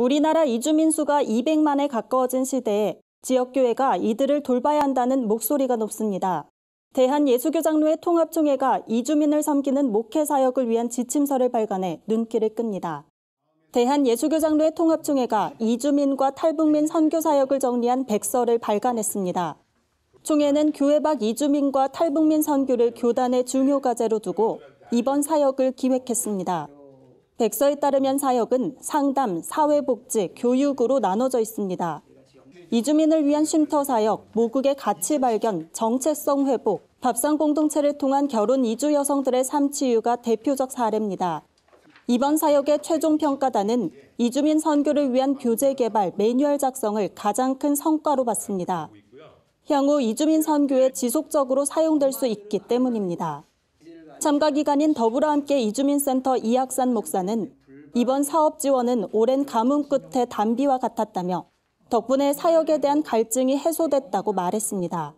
우리나라 이주민 수가 200만에 가까워진 시대에 지역교회가 이들을 돌봐야 한다는 목소리가 높습니다. 대한예수교장로회 통합총회가 이주민을 섬기는 목회 사역을 위한 지침서를 발간해 눈길을 끕니다. 대한예수교장로회 통합총회가 이주민과 탈북민 선교 사역을 정리한 백서를 발간했습니다. 총회는 교회 밖 이주민과 탈북민 선교를 교단의 중요 과제로 두고 이번 사역을 기획했습니다. 백서에 따르면 사역은 상담, 사회복지, 교육으로 나눠져 있습니다. 이주민을 위한 쉼터 사역, 모국의 가치 발견, 정체성 회복, 밥상 공동체를 통한 결혼 이주 여성들의 삶 치유가 대표적 사례입니다. 이번 사역의 최종 평가단은 이주민 선교를 위한 교재 개발 매뉴얼 작성을 가장 큰 성과로 봤습니다. 향후 이주민 선교에 지속적으로 사용될 수 있기 때문입니다. 참가 기관인 더불어 함께 이주민센터 이학산 목사는 이번 사업 지원은 오랜 가뭄 끝의 단비와 같았다며 덕분에 사역에 대한 갈증이 해소됐다고 말했습니다.